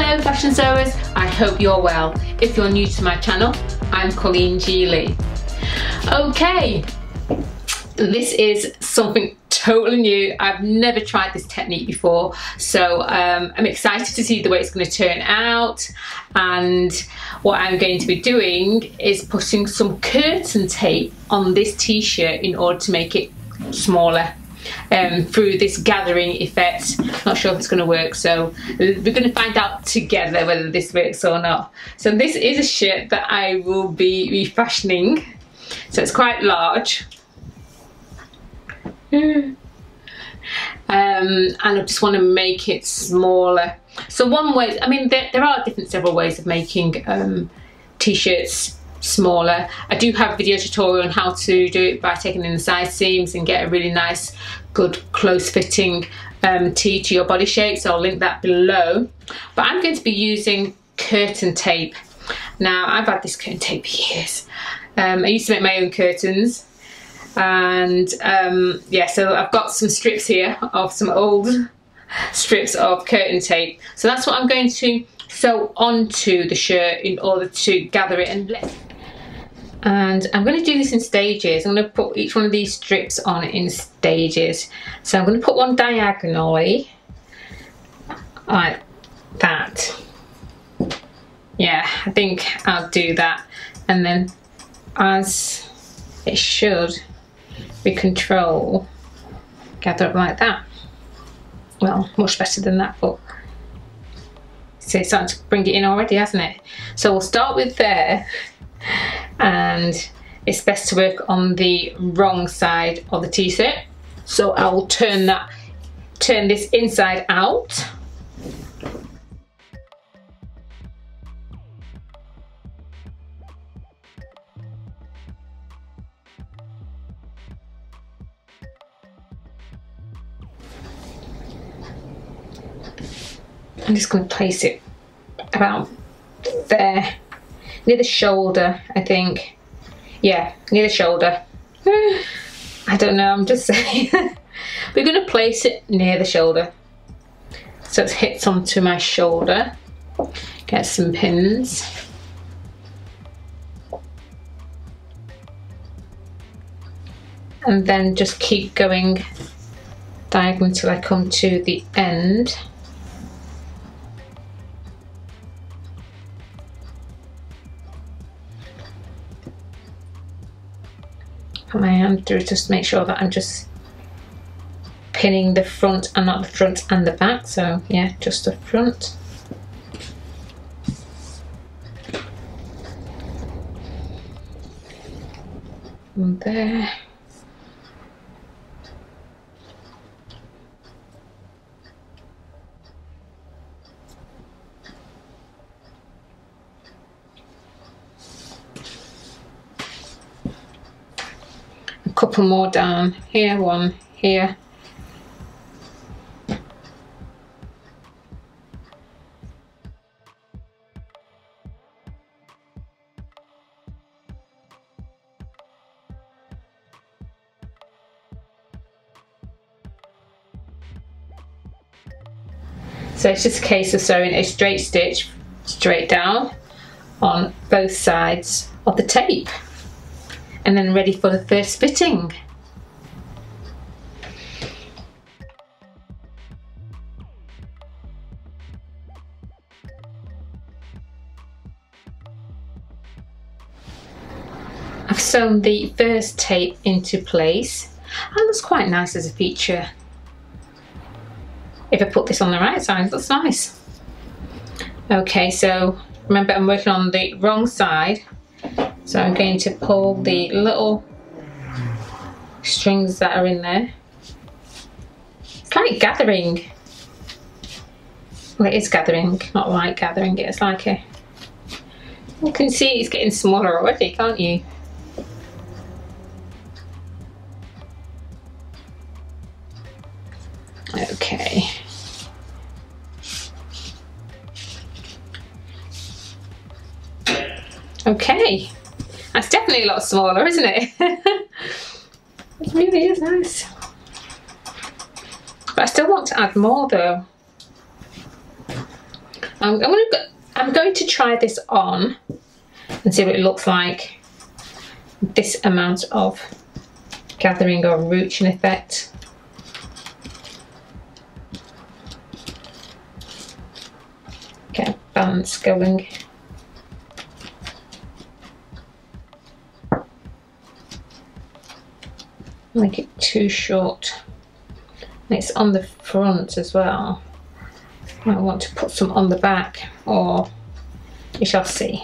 Hello fashion sewers, I hope you're well. If you're new to my channel, I'm Colleen G Lea. Okay, this is something totally new. I've never tried this technique before, so um, I'm excited to see the way it's going to turn out. And what I'm going to be doing is putting some curtain tape on this t-shirt in order to make it smaller um, through this gathering effect. Not sure if it's going to work, so we're going to find out together whether this works or not. So this is a shirt that I will be refashioning. So it's quite large. um, and I just want to make it smaller. So one way, I mean, there, there are different several ways of making um, t-shirts smaller. I do have a video tutorial on how to do it by taking in the side seams and get a really nice, good, close fitting um, tee to your body shape. So I'll link that below. But I'm going to be using curtain tape. Now, I've had this curtain tape for years. Um, I used to make my own curtains. And um, yeah, so I've got some strips here of some old strips of curtain tape. So that's what I'm going to sew onto the shirt in order to gather it and let and I'm going to do this in stages. I'm going to put each one of these strips on in stages. So I'm going to put one diagonally like that. Yeah, I think I'll do that. And then as it should, we control gather up like that. Well, much better than that, but see, it's starting to bring it in already, hasn't it? So we'll start with there and it's best to work on the wrong side of the t-shirt. So I will turn that, turn this inside out. I'm just going to place it about there near the shoulder, I think. Yeah, near the shoulder. I don't know, I'm just saying. We're going to place it near the shoulder. So it hits onto my shoulder. Get some pins. And then just keep going diagonal until I come to the end. Through just to make sure that I'm just pinning the front and not the front and the back. So yeah just the front. And there couple more down here, one here. So it's just a case of sewing a straight stitch straight down on both sides of the tape and then ready for the first fitting. I've sewn the first tape into place and looks quite nice as a feature. If I put this on the right side, it looks nice. Okay, so remember I'm working on the wrong side so I'm going to pull the little strings that are in there. It's like gathering. Well, it is gathering, not like gathering. It's like a... You can see it's getting smaller already, can't you? Definitely a lot smaller, isn't it? it really is nice. But I still want to add more though. Um, I'm, I'm going to I'm going to try this on and see what it looks like. This amount of gathering or ruching effect. Get a balance going. Make it too short. And it's on the front as well. I want to put some on the back or we shall see.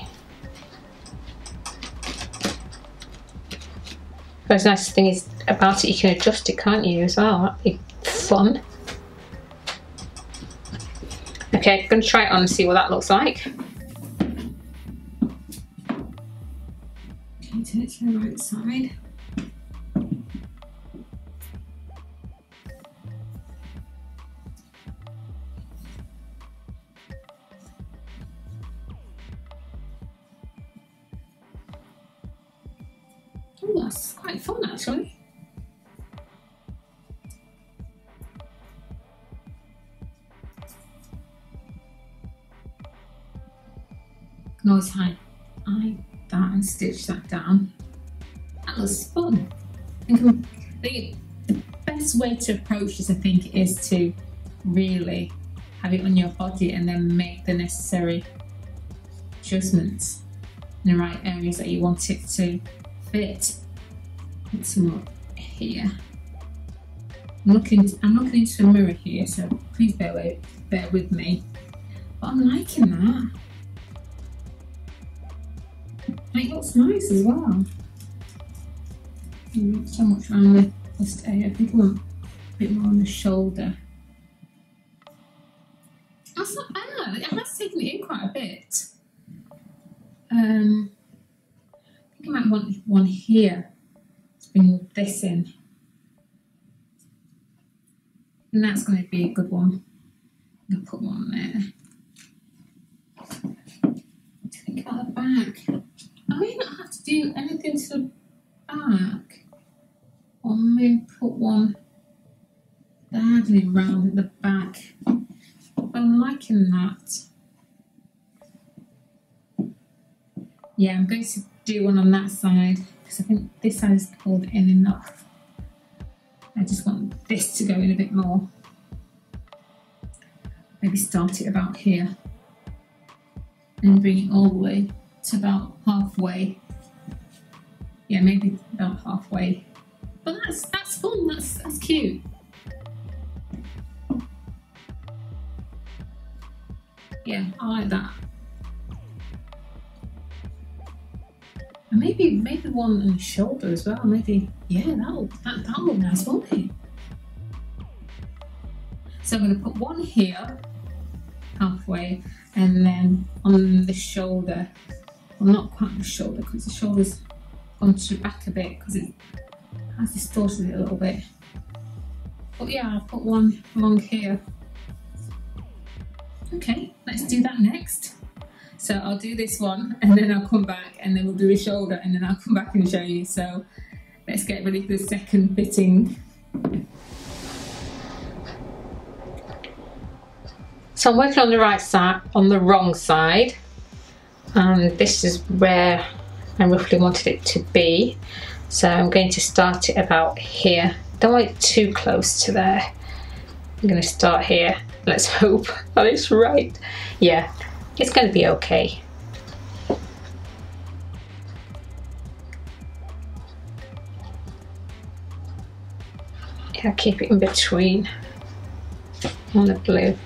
The nice thing is about it, you can adjust it, can't you, as well? That'd be fun. Okay, I'm going to try it on and see what that looks like. Okay, turn it to the right side. Oh, that's quite fun actually. can always hide, hide that and stitch that down. That looks fun. The best way to approach this, I think, is to really have it on your body and then make the necessary adjustments in the right areas that you want it to fit. It's not here. I'm looking, I'm looking into the mirror here, so please bear with, bear with me. But I'm liking that. It looks nice as well. So much around the bust area. I think I want a bit more on the shoulder. That's not bad. It has taken it in quite a bit. Um, I think I might want one here. Let's bring this in. And that's going to be a good one. To put one there. Think about the back. I may not have to do anything to the back. Or maybe put one diagonally round at the back. I'm liking that. Yeah, I'm going to do one on that side because I think this side is pulled in enough. I just want this to go in a bit more. Maybe start it about here and bring it all the way to about halfway. Yeah, maybe about halfway. But that's that's fun. That's that's cute. Yeah, I like that. And maybe maybe one on the shoulder as well. Maybe yeah, that'll that that'll look nice, won't it? So I'm going to put one here, halfway, and then on the shoulder well not quite the shoulder because the shoulder's gone to the back a bit because it has distorted it a little bit. But yeah, I'll put one along here. Okay, let's do that next. So I'll do this one and then I'll come back and then we'll do a shoulder and then I'll come back and show you. So let's get ready for the second fitting. So I'm working on the right side, on the wrong side and this is where I roughly wanted it to be. So I'm going to start it about here. Don't want it too close to there. I'm going to start here. Let's hope that it's right. Yeah it's going to be okay. Yeah keep it in between. On the blue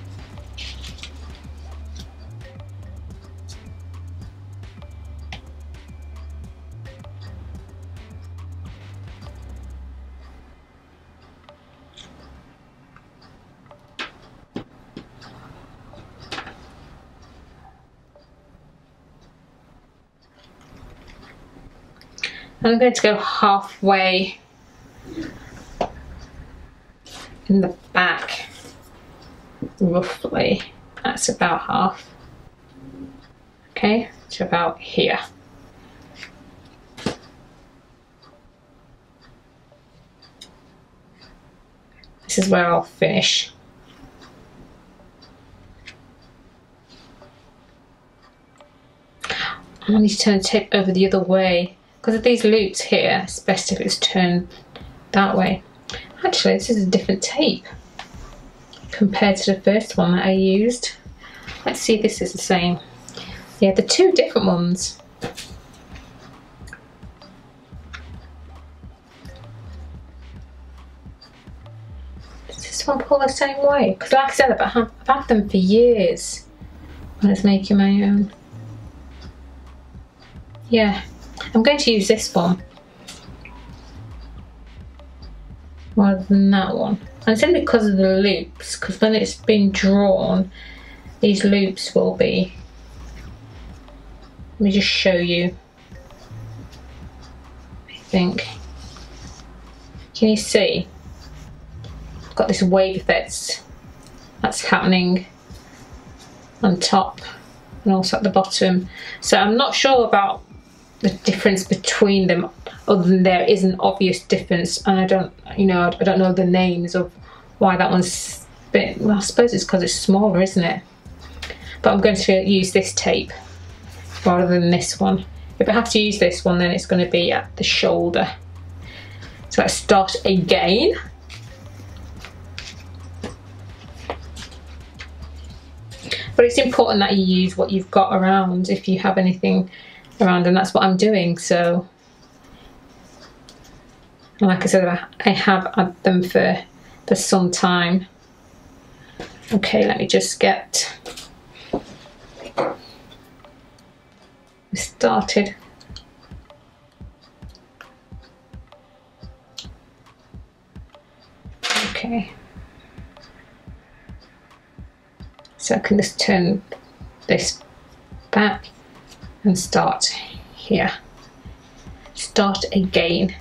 I'm going to go halfway in the back, roughly. That's about half. Okay, to about here. This is where I'll finish. I need to turn the tape over the other way. Because of these loops here, it's best if it's turned that way. Actually, this is a different tape compared to the first one that I used. Let's see this is the same. Yeah, the two different ones. Does this one pull the same way? Because like I said, I've had, I've had them for years when I was making my own. Yeah, I'm going to use this one rather than that one. And it's only because of the loops, because when it's been drawn, these loops will be. Let me just show you. I think. Can you see? I've got this wave effect that's happening on top and also at the bottom. So I'm not sure about the difference between them other than there is an obvious difference and I don't you know I don't know the names of why that one's bit well I suppose it's because it's smaller isn't it? But I'm going to use this tape rather than this one. If I have to use this one then it's going to be at the shoulder. So let's start again. But it's important that you use what you've got around if you have anything around and that's what I'm doing so. Like I said I have had them for for some time. Okay let me just get started. Okay. So I can just turn this back and start here. Start again.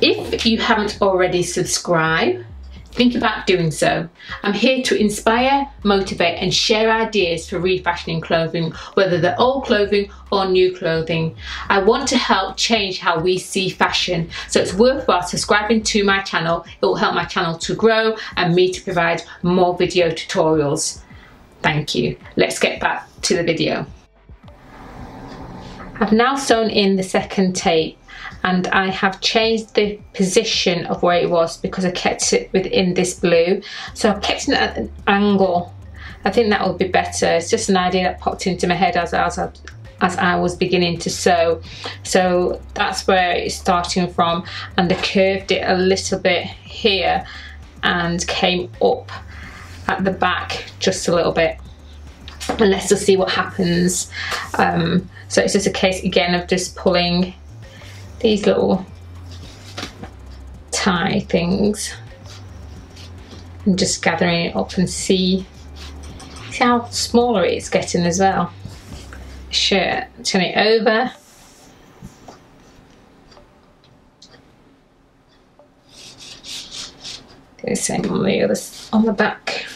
If you haven't already subscribed, think about doing so. I'm here to inspire, motivate and share ideas for refashioning clothing, whether they're old clothing or new clothing. I want to help change how we see fashion, so it's worthwhile subscribing to my channel. It will help my channel to grow and me to provide more video tutorials. Thank you. Let's get back to the video. I've now sewn in the second tape and I have changed the position of where it was because I kept it within this blue. So I kept it at an angle. I think that would be better. It's just an idea that popped into my head as, as, I, as I was beginning to sew. So that's where it's starting from and I curved it a little bit here and came up at the back just a little bit and let's just see what happens um, so it's just a case again of just pulling these little tie things and just gathering it up and see see how smaller it's getting as well. Shirt turn it over. Do the same on the other on the back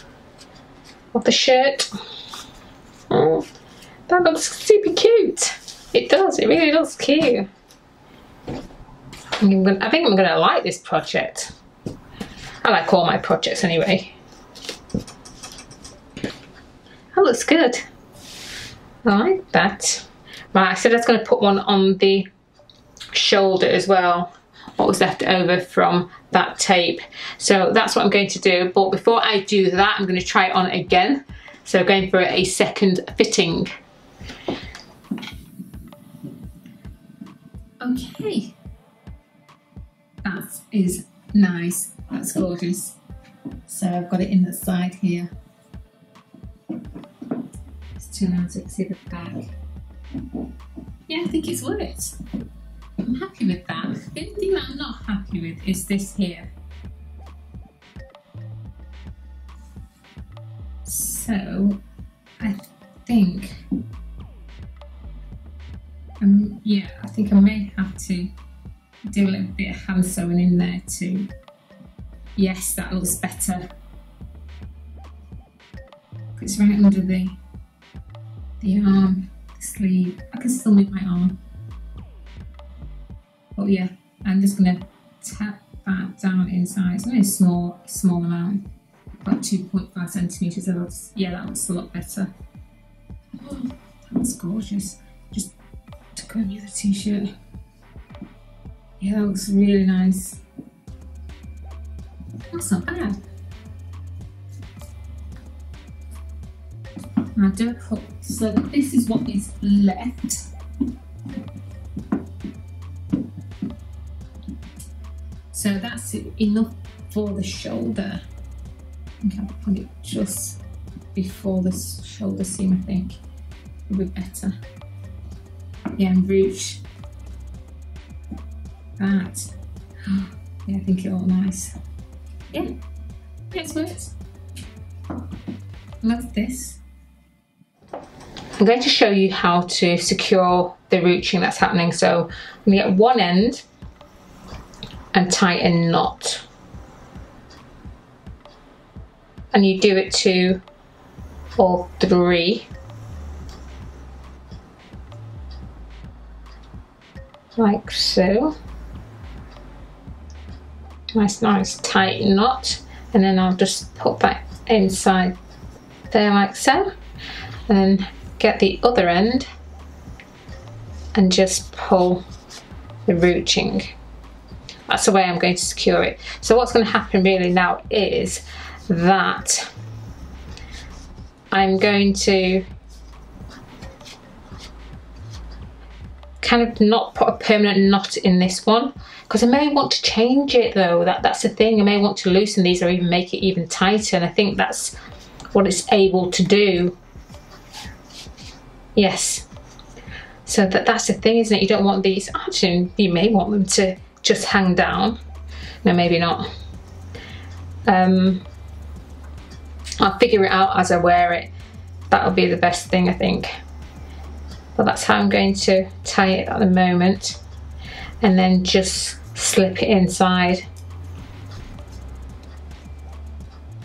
of the shirt. Oh that looks super cute. It does it really looks cute I'm gonna, I think I'm gonna like this project. I like all my projects anyway. That looks good. I like that. Right, I said I gonna put one on the shoulder as well what was left over from that tape so that's what I'm going to do but before I do that I'm going to try it on again so going for a second fitting okay that is nice. That's gorgeous. So I've got it in the side here. Just turn around can see the back. Yeah, I think it's worked. I'm happy with that. The only thing that I'm not happy with is this here. So I think, um, yeah, I think I may have to do a little bit of hand sewing in there too. Yes, that looks better. It's right under the the arm, the sleeve. I can still move my arm. But yeah, I'm just gonna tap that down inside. It's only a small, small amount, about 2.5 centimeters. Yeah, that looks a lot better. Oh, that's gorgeous. Just to go on the other t-shirt. That looks really nice. That's not bad. Now do. So this is what is left. So that's enough for the shoulder. I think I'll put it just before the shoulder seam, I think. It would be better. Yeah, and ruche. That. Yeah, I think it'll look nice. Yeah, it's works. Love this. I'm going to show you how to secure the ruching that's happening. So I'm going to get one end and tighten knot. And you do it to all three. Like so. Nice, nice tight knot. And then I'll just put that inside there like so. And then get the other end and just pull the ruching. That's the way I'm going to secure it. So what's going to happen really now is that I'm going to kind of not put a permanent knot in this one because I may want to change it though that that's the thing I may want to loosen these or even make it even tighter and I think that's what it's able to do yes so that that's the thing isn't it you don't want these actually you may want them to just hang down. No, maybe not. Um, I'll figure it out as I wear it. That'll be the best thing, I think. But that's how I'm going to tie it at the moment. And then just slip it inside.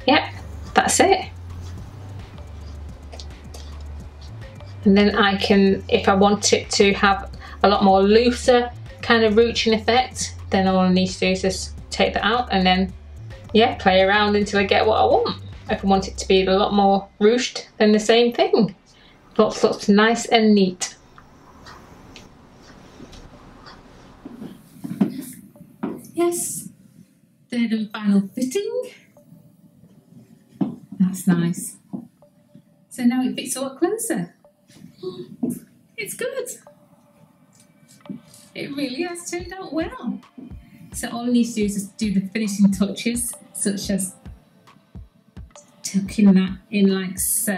Yep, that's it. And then I can, if I want it to have a lot more looser kind of ruching effect, then all I need to do is just take that out and then, yeah, play around until I get what I want. If I want it to be a lot more ruched, then the same thing. Lots, lots nice and neat. Yes, third and final fitting. That's nice. So now it fits a lot closer. It's good it really has turned out well. So all I need to do is just do the finishing touches, such as tucking that in like so,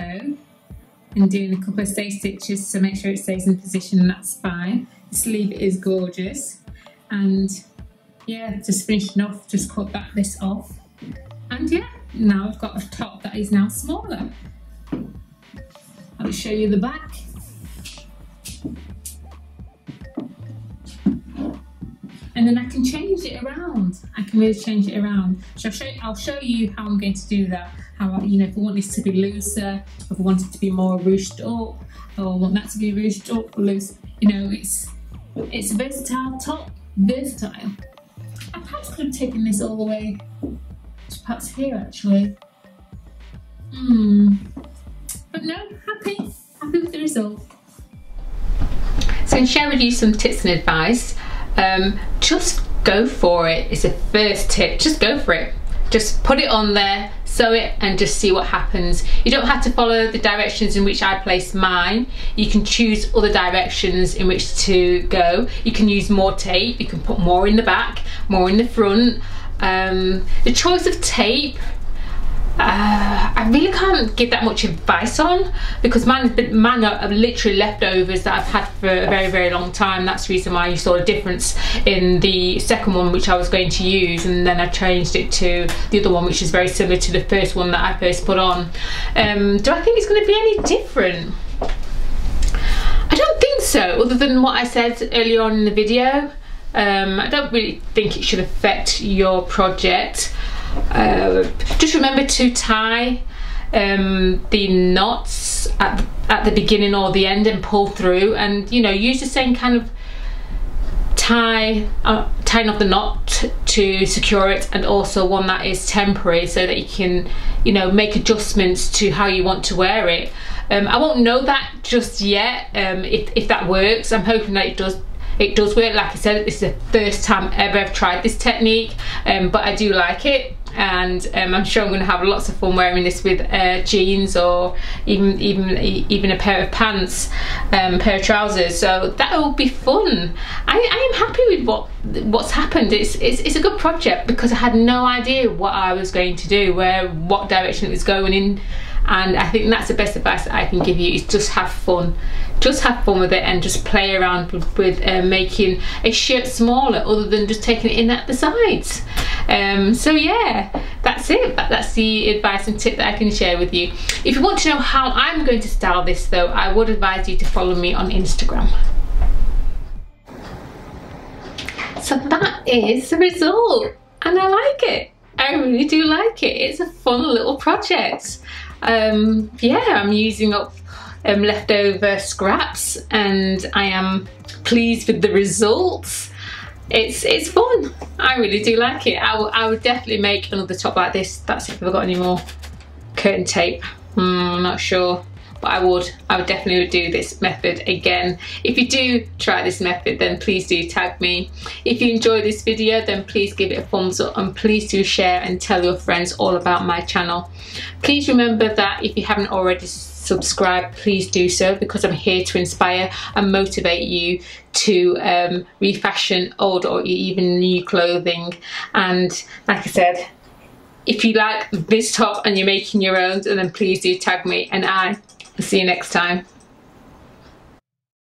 and doing a couple of stay stitches to make sure it stays in position and that's fine. The sleeve is gorgeous. And yeah, just finishing off, just cut that this off. And yeah, now I've got a top that is now smaller. I'll show you the back. and then I can change it around. I can really change it around. So I'll show, you, I'll show you how I'm going to do that. How you know, if I want this to be looser, if I want it to be more ruched up, or I want that to be ruched up loose. You know, it's it's a versatile top, versatile. Could have taken this all the way to perhaps here actually. Hmm. But no, happy, happy with the result. So can share with you some tips and advice um, just go for it. It's a first tip. Just go for it. Just put it on there, sew it and just see what happens. You don't have to follow the directions in which I place mine. You can choose other directions in which to go. You can use more tape, you can put more in the back, more in the front. Um, the choice of tape uh, I really can't give that much advice on because mine, mine are literally leftovers that I've had for a very very long time. That's the reason why you saw a difference in the second one which I was going to use and then I changed it to the other one which is very similar to the first one that I first put on. Um, do I think it's going to be any different? I don't think so other than what I said earlier on in the video. Um, I don't really think it should affect your project uh, just remember to tie um, the knots at, at the beginning or the end and pull through and you know use the same kind of tie uh, tying off the knot to secure it and also one that is temporary so that you can you know make adjustments to how you want to wear it. Um, I won't know that just yet um, if, if that works. I'm hoping that it does it does work. Like I said this is the first time ever I've tried this technique um, but I do like it and um, I'm sure I'm going to have lots of fun wearing this with uh, jeans or even even even a pair of pants, um, pair of trousers. So that will be fun. I, I am happy with what what's happened. It's, it's it's a good project because I had no idea what I was going to do, where what direction it was going in and I think that's the best advice that I can give you is just have fun just have fun with it and just play around with, uh, making a shirt smaller other than just taking it in at the sides um, so yeah that's it. That's the advice and tip that I can share with you. If you want to know how I'm going to style this though I would advise you to follow me on Instagram. So that is the result and I like it. I really do like it. It's a fun little project. Um, yeah, I'm using up um, leftover scraps and I am pleased with the results. It's it's fun. I really do like it. I, I would definitely make another top like this. That's if I've got any more curtain tape. Mm, I'm not sure but I would I would definitely do this method again if you do try this method then please do tag me if you enjoy this video then please give it a thumbs up and please do share and tell your friends all about my channel please remember that if you haven't already subscribed please do so because I'm here to inspire and motivate you to um, refashion old or even new clothing and like I said if you like this top and you're making your own then please do tag me and I See you next time.